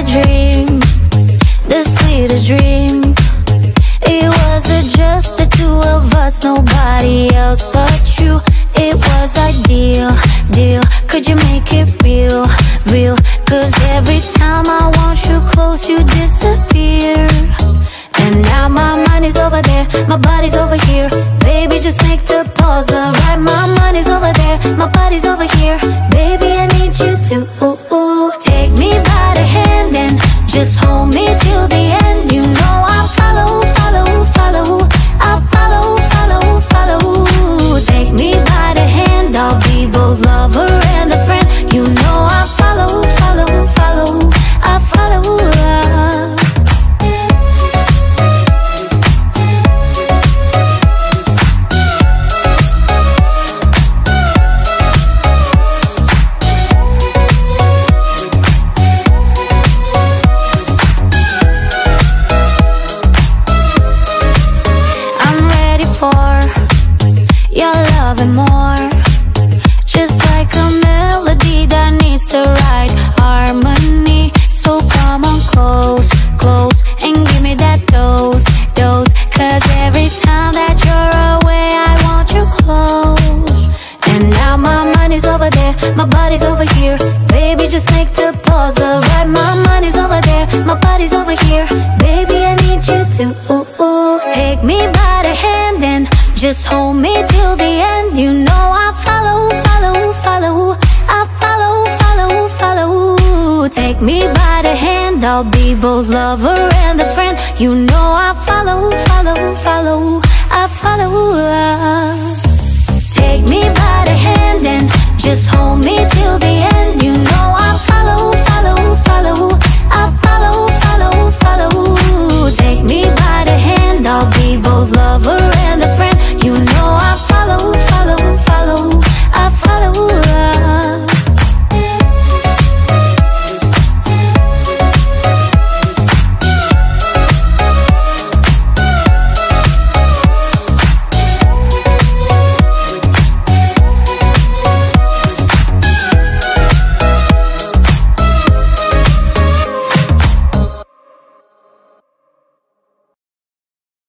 a dream, the sweetest dream. It wasn't just the two of us, nobody else but you. It was ideal, deal. Could you make it real, real? Cause every time I want you close, you disappear. And now my mind is over there, my body's over here. Baby, just make the pause alright. My mind is over there, my body's over here. Baby, I need you to ooh, lover my mind is over there, my body's over here. Baby, just make the pause alright. My mind is over there, my body's over here. Baby, I need you to ooh, ooh. take me by the hand and just hold me till the end. You know I follow, follow, follow. I follow, follow, follow. Take me by the hand, I'll be both lover and a friend. You know I follow, follow, follow. Lover.